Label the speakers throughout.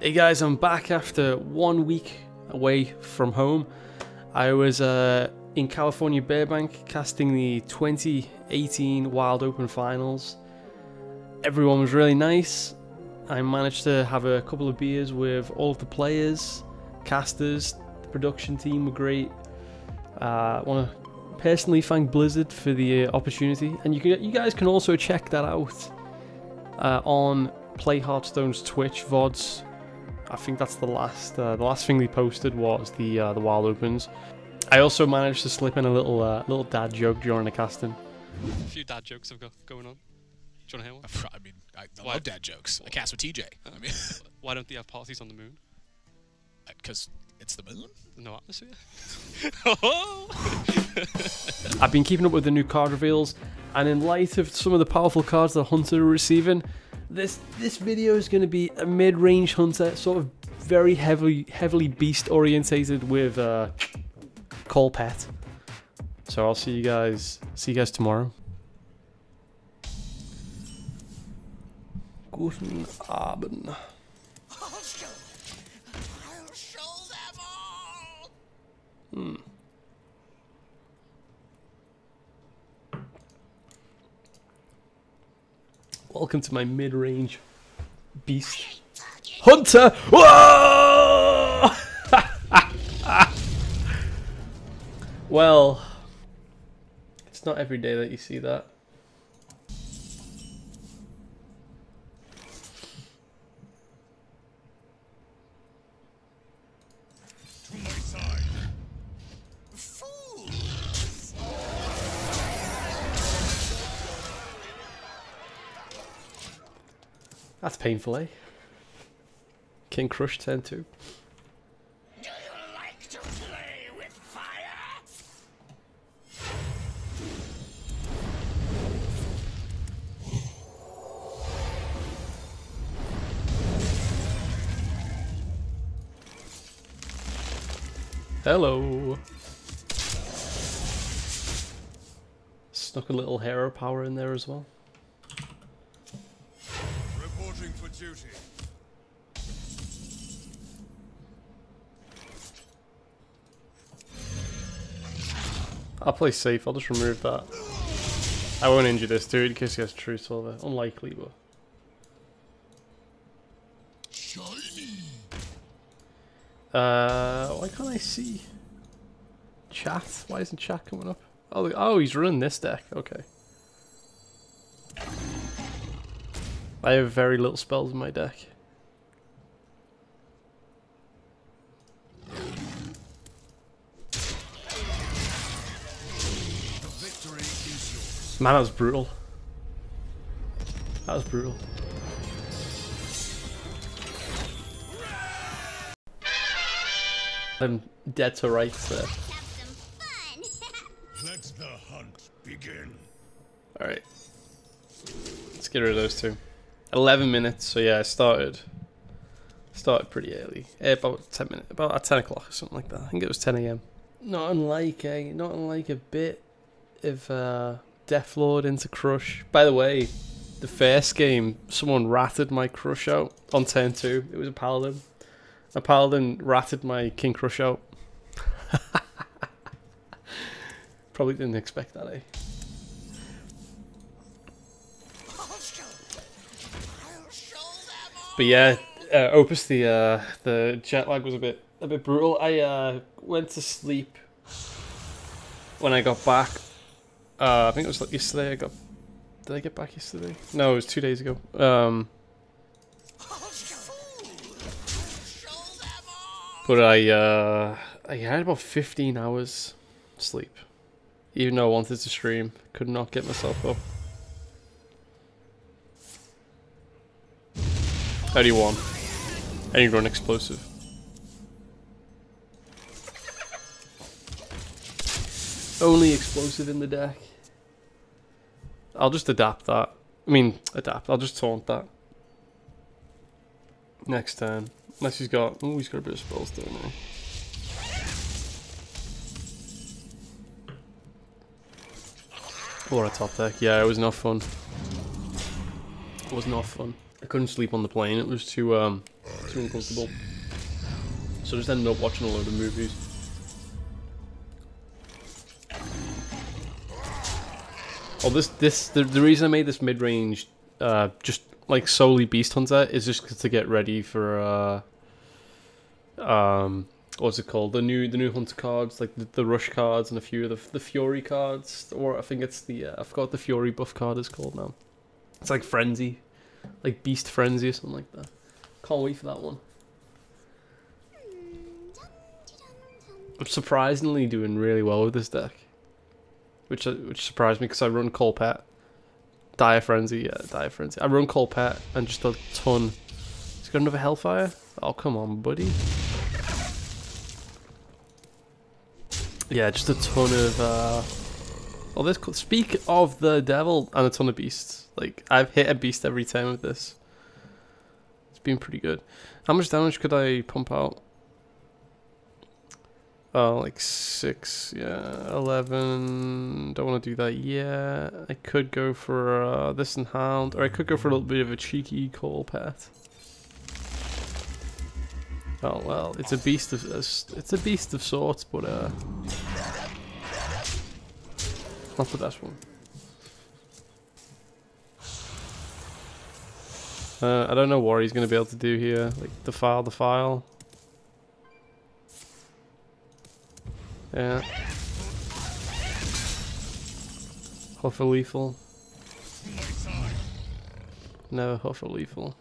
Speaker 1: Hey guys, I'm back after one week away from home. I was uh, in California Burbank casting the 2018 Wild Open Finals. Everyone was really nice. I managed to have a couple of beers with all of the players, casters, the production team were great. Uh, I want to personally thank Blizzard for the uh, opportunity, and you can you guys can also check that out uh, on Play Hearthstone's Twitch VODs. I think that's the last uh, the last thing they posted was the uh, the Wild Opens. I also managed to slip in a little uh, little dad joke during the casting.
Speaker 2: A few dad jokes I've got going on. Do you want to hear one?
Speaker 3: I mean, I, I
Speaker 2: Why?
Speaker 3: love dad jokes. I cast with TJ. I mean,
Speaker 2: Why don't they have parties on the moon?
Speaker 3: because it's the moon.
Speaker 2: No atmosphere?
Speaker 1: I've been keeping up with the new card reveals, and in light of some of the powerful cards that Hunter are receiving, this this video is going to be a mid-range Hunter, sort of very heavily heavily beast orientated with uh, Call Pet. So I'll see you guys see you guys tomorrow. Guten Abend. Welcome to my mid-range beast hunter. Whoa! well, it's not every day that you see that. That's painful, eh? King Krush turn two.
Speaker 3: Do you like to play with fire?
Speaker 1: Hello. Snuck a little hero power in there as well. I'll play safe. I'll just remove that. I won't injure this dude in case he has Truesilver. Unlikely, but.
Speaker 3: Shiny.
Speaker 1: Uh, why can't I see chat? Why isn't chat coming up? Oh, oh, he's running this deck. Okay. I have very little spells in my deck.
Speaker 3: The victory is yours.
Speaker 1: Man, that was brutal. That was brutal. I'm dead to rights there.
Speaker 3: Let the hunt begin.
Speaker 1: Alright. Let's get rid of those two. 11 minutes, so yeah, I started. Started pretty early. Eh, about 10 minutes. About at 10 o'clock or something like that. I think it was 10 a.m. Not unlike a, not unlike a bit of uh, Deathlord into Krush. By the way, the first game, someone ratted my Krush out on turn 2. It was a Paladin. A Paladin ratted my King Krush out. Probably didn't expect that, eh? But yeah, uh, Opus the uh, the jet lag was a bit a bit brutal. I uh, went to sleep when I got back. Uh, I think it was like yesterday. I got. Did I get back yesterday? No, it was two days ago. Um, but I uh, I had about fifteen hours sleep, even though I wanted to stream. Could not get myself up. Only one. Any run explosive. Only explosive in the deck. I'll just adapt that. I mean, adapt. I'll just taunt that. Next turn. Unless he's got... Oh, he's got a bit of spells, don't he? Or a top deck. Yeah, it was not fun. It was not fun. I couldn't sleep on the plane. It was too um too uncomfortable. So I just ended up watching a load of movies. Oh, this this the, the reason I made this mid range, uh, just like solely Beast Hunter is just to get ready for uh, um, what's it called? The new the new Hunter cards, like the, the Rush cards and a few of the the Fury cards, or I think it's the uh, I forgot the Fury buff card is called now. It's like Frenzy, like Beast Frenzy or something like that. Can't wait for that one. I'm surprisingly doing really well with this deck, which uh, which surprised me because I run Call Pet, Dire Frenzy, yeah, Dire Frenzy. I run Call Pet and just a ton. He's got another Hellfire. Oh come on, buddy. Yeah, just a ton of. Uh... Oh, this. Speak of the devil and a ton of beasts. Like I've hit a beast every time with this. It's been pretty good. How much damage could I pump out? Oh, like six, yeah, eleven. Don't want to do that yet. I could go for uh, this and hound, or I could go for a little bit of a cheeky Call Pet. Oh well, it's a beast of it's a beast of sorts, but uh, not the best one. Uh, I don't know what he's going to be able to do here, like defile the file. Yeah. Huff a lethal. No, a lethal.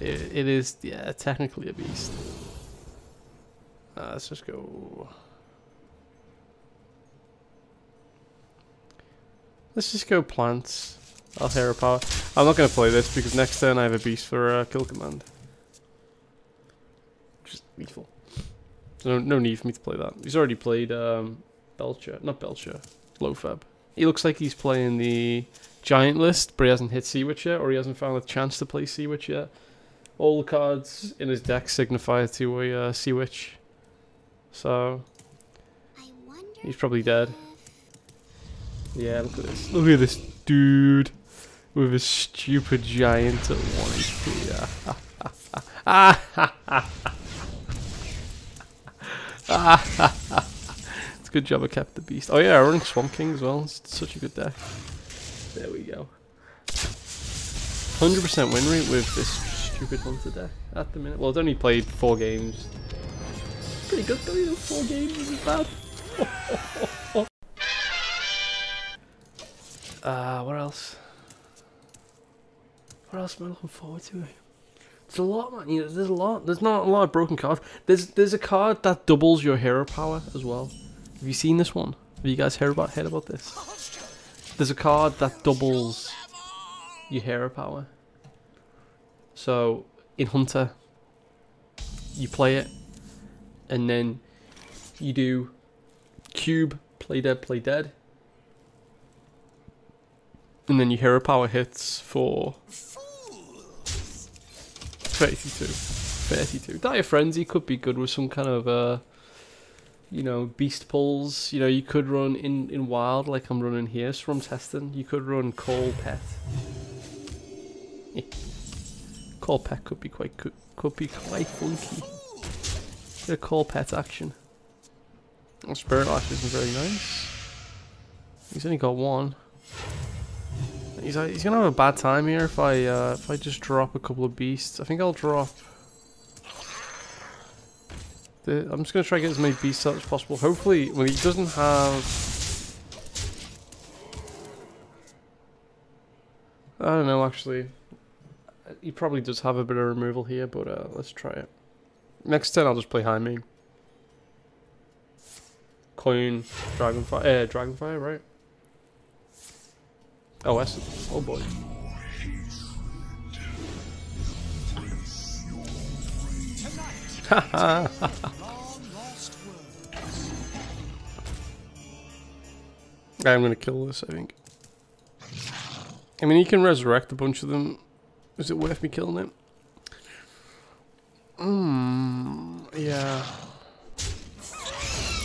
Speaker 1: It, it is, yeah, technically a beast. Uh, let's just go. Let's just go plants. I'll hero power. I'm not going to play this because next turn I have a beast for uh, kill command. Just lethal. No, no need for me to play that. He's already played um, Belcher. Not Belcher. Loatheb. He looks like he's playing the giant list, but he hasn't hit Sea Witch yet, or he hasn't found a chance to play Sea Witch yet. All the cards in his deck signify to a uh, Sea Witch. So, he's probably dead. Yeah, look at this. Look at this dude with his stupid giant at 1 HP. it's a good job I kept the beast. Oh yeah, I'm running Swamp King as well. It's such a good deck. There we go. 100% win rate with this stupid hunter deck at the minute. Well, it's only played four games. Pretty good though, you know, four games isn't bad. uh, what else? What else am I looking forward to? There's a lot, man. You know, there's a lot. There's not a lot of broken cards. There's there's a card that doubles your hero power as well. Have you seen this one? Have you guys heard about heard about this? There's a card that doubles your hero power. So in Hunter, you play it, and then you do cube, play dead, play dead, and then your hero power hits for 32. 32. Dire Frenzy could be good with some kind of, uh, you know, beast pulls. You know, you could run in, in wild like I'm running here, so I'm testing. You could run Call Pet. Call Pet could be quite could, could be quite funky. Of Call Pet action. Oh, Spirit Lash isn't very nice. He's only got one. He's uh, he's gonna have a bad time here if I uh, if I just drop a couple of beasts. I think I'll drop. The, I'm just gonna try to get as many beasts out as possible. Hopefully, when he doesn't have. I don't know actually. He probably does have a bit of removal here, but uh, let's try it. Next turn I'll just play Highmane. Coin, Dragonfire, uh, Dragonfire, right? Oh, that's oh boy. I'm gonna kill this, I think. I mean, he can resurrect a bunch of them. Is it worth me killing it? Hmm, yeah.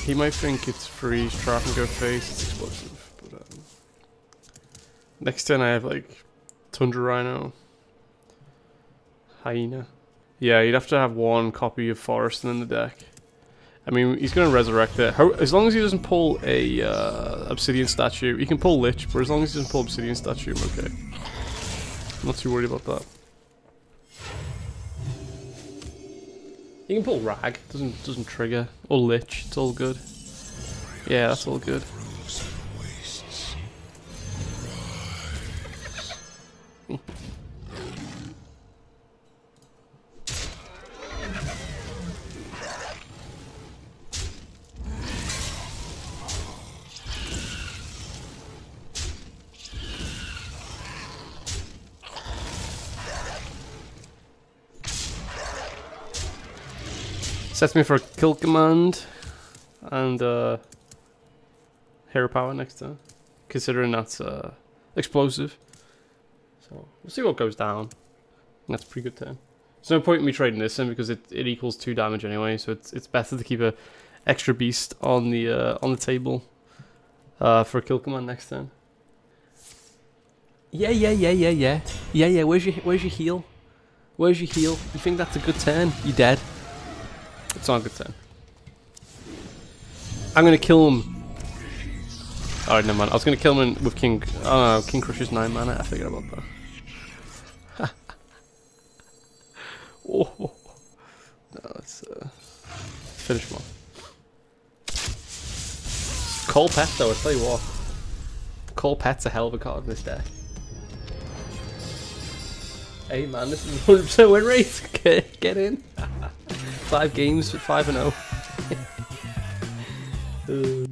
Speaker 1: He might think it's freeze, trap and go face, it's explosive. Next turn I have like Tundra Rhino, Hyena. Yeah, you'd have to have one copy of Forest in the deck. I mean, he's going to resurrect it. How, as long as he doesn't pull a uh, Obsidian statue, he can pull Lich, but as long as he doesn't pull Obsidian statue, I'm okay. I'm not too worried about that. He can pull Rag, doesn't doesn't trigger, or Lich. It's all good. Yeah, that's all good. Sets me for kill command and uh, hero power next turn, considering that's uh, explosive. So we'll see what goes down. That's a pretty good turn. There's no point in me trading this in because it, it equals two damage anyway, so it's it's better to keep a extra beast on the uh, on the table uh, for a kill command next turn. Yeah, yeah, yeah, yeah, yeah, yeah, yeah. Where's your where's your heal? Where's your heal? You think that's a good turn? You dead? It's not a good turn. I'm gonna kill him. Alright, never mind. I was gonna kill him with King. Oh no, King Crusher's 9 mana. I figured about that. oh. No, let's uh, finish him off. Call Pet, though, I tell you what. Call Pet's a hell of a card in this deck. Hey man, this is 100% win rate. Get in. Five games, five and zero. Oh. Uh,